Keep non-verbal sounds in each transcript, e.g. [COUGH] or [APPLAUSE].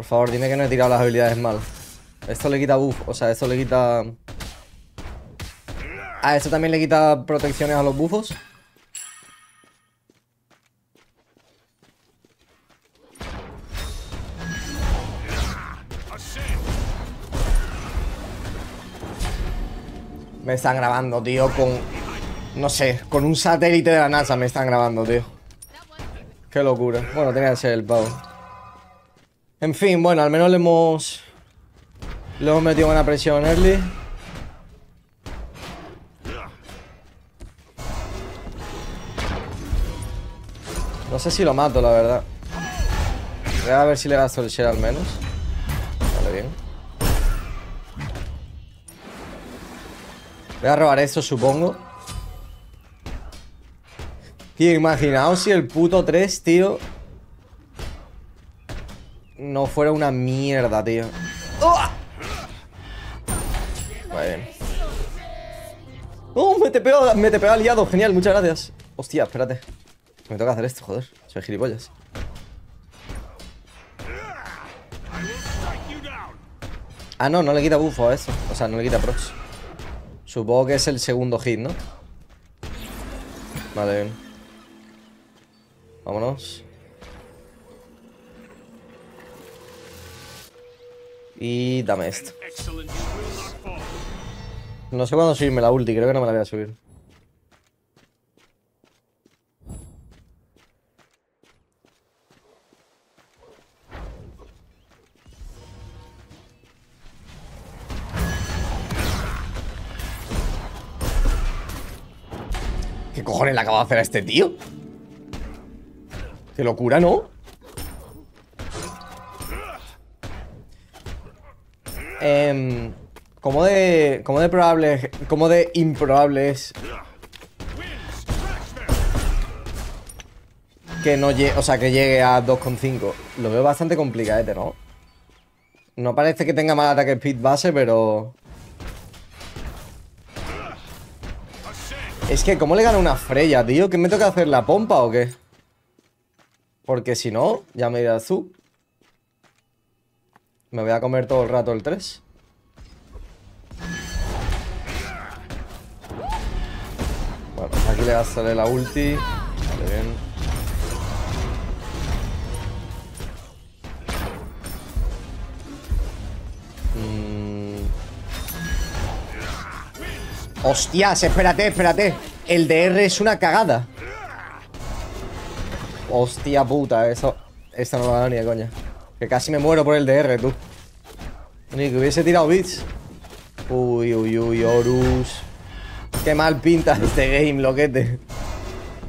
Por favor, dime que no he tirado las habilidades mal. Esto le quita buff, o sea, esto le quita... Ah, esto también le quita protecciones a los bufos. Me están grabando, tío, con... No sé, con un satélite de la NASA me están grabando, tío. Qué locura. Bueno, tenía que ser el pavo. En fin, bueno, al menos le hemos... Le hemos metido buena presión early. No sé si lo mato, la verdad. Voy a ver si le gasto el share al menos. Vale, bien. Voy a robar esto, supongo. Tío, imaginaos si el puto 3, tío No fuera una mierda, tío. Vale. Bien ¡Oh! Me te pego, me te pego aliado, genial, muchas gracias. Hostia, espérate. Me toca hacer esto, joder. Soy gilipollas. Ah, no, no le quita bufo a eso. O sea, no le quita prox Supongo que es el segundo hit, ¿no? Vale, bien. Vámonos. Y dame esto. No sé cuándo subirme la ulti, creo que no me la voy a subir. ¿Qué cojones le acabo de hacer a este tío? Qué locura, ¿no? Eh, ¿Cómo de. ¿Cómo de probable. ¿Cómo de improbable es. Que no llegue. O sea, que llegue a 2,5. Lo veo bastante complicado, ¿no? No parece que tenga más ataque speed base, pero. Es que, ¿cómo le gana una Freya, tío? ¿Que me toca hacer la pompa o qué? Porque si no, ya me iré azul. Me voy a comer todo el rato el 3. Bueno, aquí le gastaré la ulti. Vale, bien. Mm. Hostias, espérate, espérate. El DR es una cagada. Hostia puta, eso. Esta no la ni de coña. Que casi me muero por el DR, tú. Ni que hubiese tirado bits. Uy, uy, uy, Horus. Qué mal pintas este game, loquete.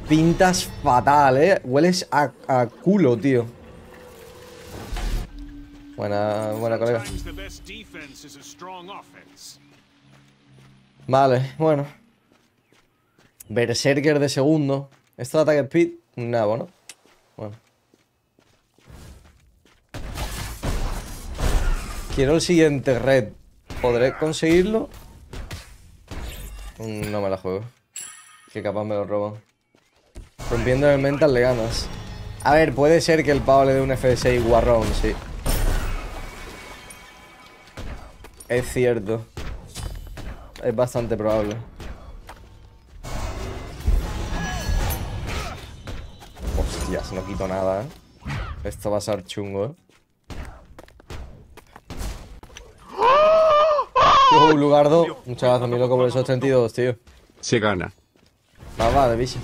Pintas fatal, eh. Hueles a, a culo, tío. Buena, buena colega. Vale, bueno. Berserker de segundo. Esto de ataque speed, un nabo, ¿no? Bueno. Quiero el siguiente red. ¿Podré conseguirlo? Mm, no me la juego. Que capaz me lo roban. Rompiendo el mental le ganas. A ver, puede ser que el pavo le dé un F6 guarrón, sí. Es cierto. Es bastante probable. Hostias, no quito nada, ¿eh? Esto va a ser chungo, ¿eh? Oh, Lugardo. Muchas gracias, mi loco, por esos 32, tío. Se gana. Va, va, de bicho.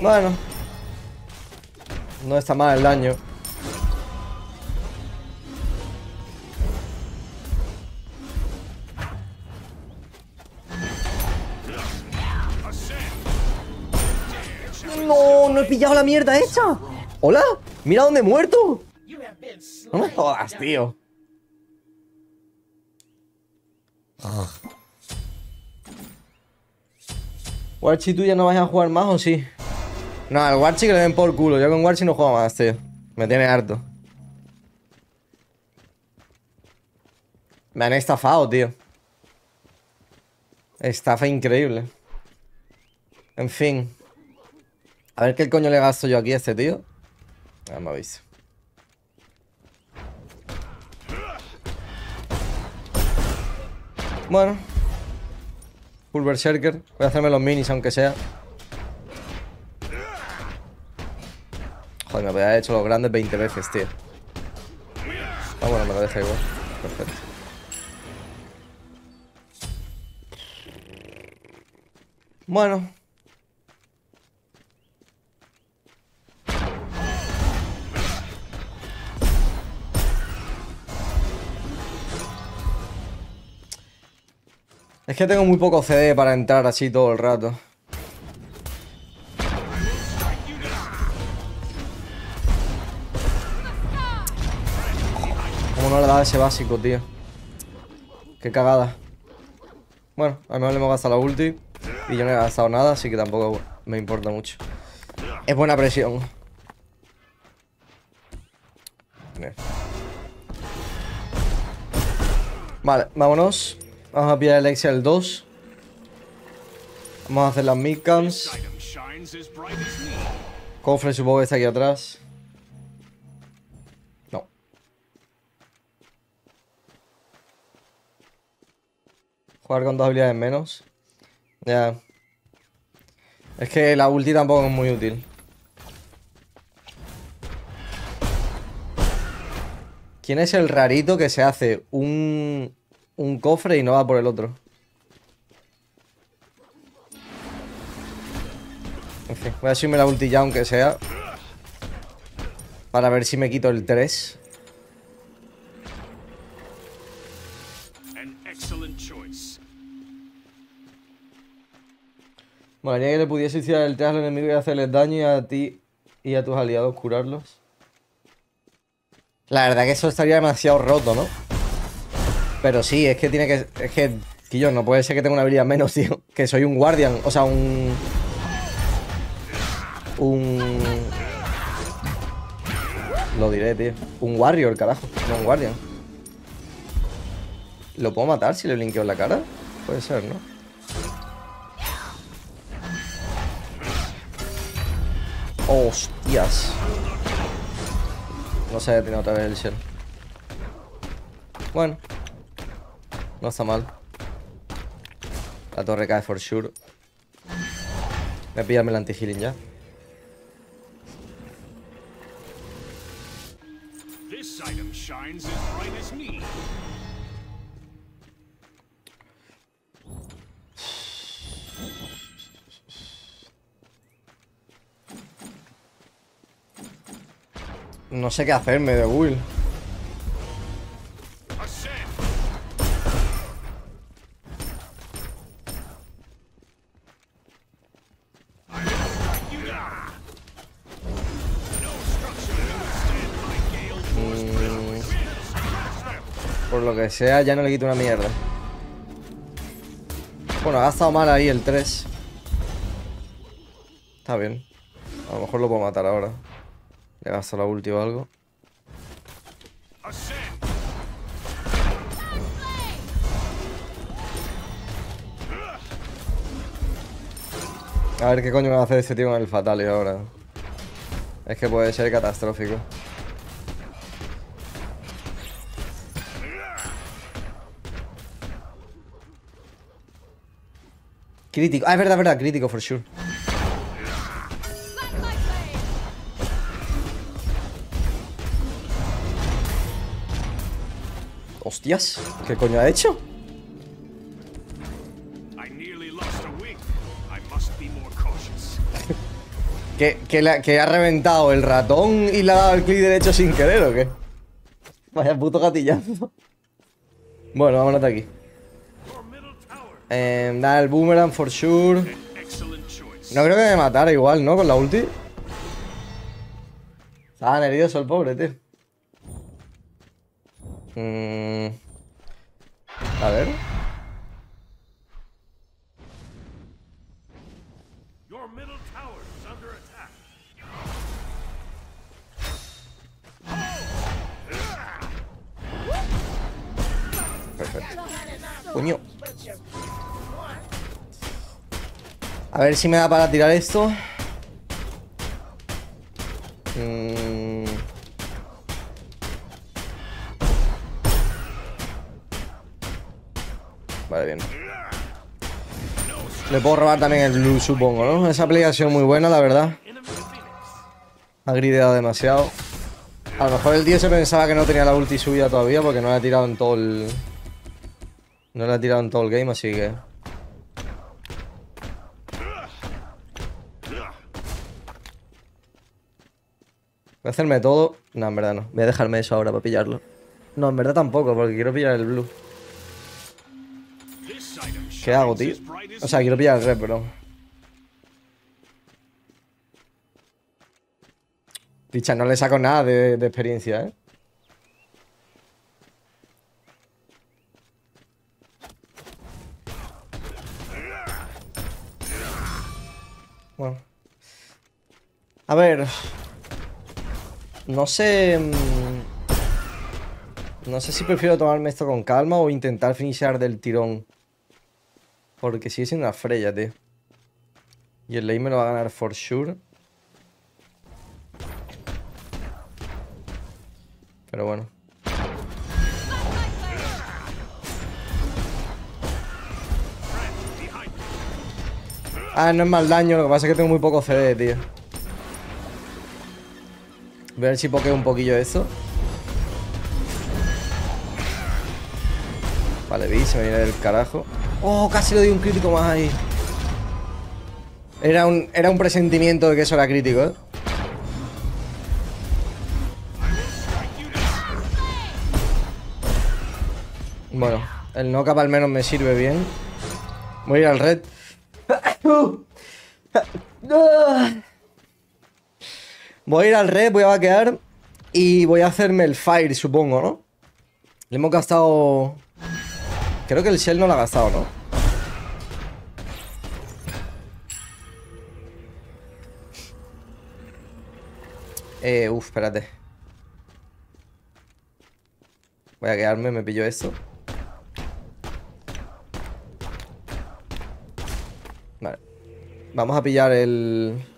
Bueno. No está mal el daño. No, no he pillado la mierda esa. Hola, mira dónde he muerto. No me jodas, tío. Warchi, ¿tú ya no vas a jugar más o sí? No, al Warchi que le den por culo. Yo con Warchi no juego más, tío. Me tiene harto. Me han estafado, tío. Estafa increíble. En fin. A ver qué coño le gasto yo aquí a este tío. Ya me aviso. Bueno. Full Berserker. Voy a hacerme los minis aunque sea. Joder, me había hecho los grandes 20 veces, tío. Ah, bueno, me lo deja igual. Perfecto. Bueno. Es que tengo muy poco CD para entrar así todo el rato. ¿Cómo no le da ese básico, tío? Qué cagada. Bueno, al menos le hemos gastado la ulti. Y yo no he gastado nada, así que tampoco me importa mucho. Es buena presión. Vale, vámonos. Vamos a pillar el Excel 2. Vamos a hacer las midcams. Cofre supongo que está aquí atrás. No. Jugar con dos habilidades menos. Ya. Es que la ulti tampoco es muy útil. ¿Quién es el rarito que se hace un un cofre y no va por el otro. En fin, voy a subirme la ulti ya aunque sea. Para ver si me quito el 3. Molaría que le pudiese tirar el 3 al enemigo y hacerles daño y a ti y a tus aliados curarlos. La verdad que eso estaría demasiado roto, ¿no? Pero sí, es que tiene que... Es que, tío, no puede ser que tenga una habilidad menos, tío. Que soy un guardian, o sea, un... Un... Lo diré, tío. Un warrior, carajo. No un guardian. ¿Lo puedo matar si le linkeo en la cara? Puede ser, ¿no? Hostias. No se ha detenido otra vez el shell. Bueno. No está mal. La torre cae for sure. Voy a pillarme el anti-healing ya. No sé qué hacerme de Will. Lo que sea, ya no le quito una mierda. Bueno, ha gastado mal ahí el 3. Está bien. A lo mejor lo puedo matar ahora. Le gasto la ulti o algo. A ver qué coño me va a hacer este tío con el Fatality ahora. Es que puede ser catastrófico. Crítico. Ah, es verdad, verdad. Crítico, for sure. Hostias. ¿Qué coño ha hecho? ¿Que, que, que, ha reventado el ratón y le ha dado el clic derecho sin querer o qué? Vaya puto gatillazo. Bueno, vámonos de aquí. Eh, el boomerang for sure. No creo que me matara igual, ¿no? Con la ulti. Estaba nervioso el pobre, tío. Mm. A ver. Perfecto. Coño. A ver si me da para tirar esto. Mm. Vale, bien. Le puedo robar también el blue, supongo, ¿no? Esa aplicación muy buena, la verdad. Ha grideado demasiado. A lo mejor el tío se pensaba que no tenía la ulti suya todavía porque no la ha tirado en todo el... No la ha tirado en todo el game, así que... Voy a hacerme todo. No, en verdad no. Voy a dejarme eso ahora para pillarlo. No, en verdad tampoco, porque quiero pillar el blue. ¿Qué hago, tío? O sea, quiero pillar el red, pero... Dicha, no le saco nada de, de experiencia, ¿eh? Bueno. A ver... No sé... Mm, no sé si prefiero tomarme esto con calma o intentar finishar del tirón. Porque sigue siendo una Freya, tío. Y el lane me lo va a ganar for sure. Pero bueno. Ah, no es mal daño, lo que pasa es que tengo muy poco CD, tío. A ver si pokeo un poquillo eso. Vale, vi, se me viene del carajo. Oh, casi lo di un crítico más ahí. Era un, era un presentimiento de que eso era crítico, ¿eh? Bueno, el knock-up al menos me sirve bien. Voy a ir al red. [COUGHS] Voy a ir al red, voy a vaquear y voy a hacerme el fire, supongo, ¿no? Le hemos gastado... Creo que el shell no lo ha gastado, ¿no? Eh, uf, espérate. Voy a quedarme, me pillo esto. Vale. Vamos a pillar el...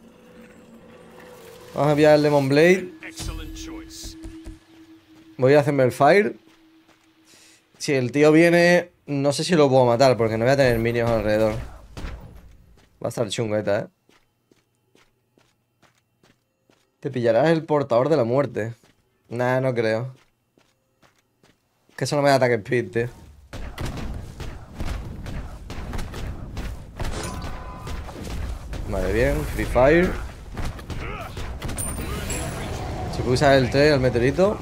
Vamos a pillar el Demon Blade. Voy a hacerme el Fire. Si el tío viene, no sé si lo puedo matar porque no voy a tener minions alrededor. Va a estar chungueta, ¿eh? Te pillarás el portador de la muerte. Nah, no creo. Que eso no me da ataque speed, tío. Vale, bien. Free Fire. Si puedo usar el 3, el meteorito.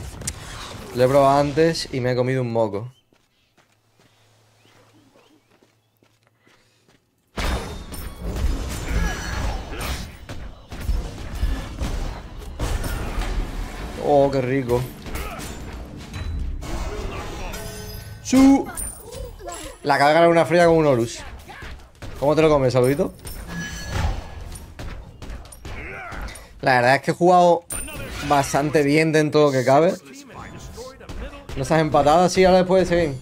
Lo he probado antes y me he comido un moco. Oh, qué rico. ¡Su! La carga de una fría con un Horus. ¿Cómo te lo comes, saludito? La verdad es que he jugado bastante bien dentro de lo que cabe. No estás empatada, sí, ahora después de seguir.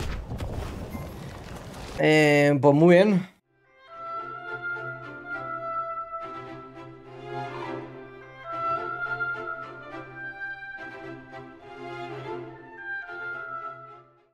Eh, pues muy bien.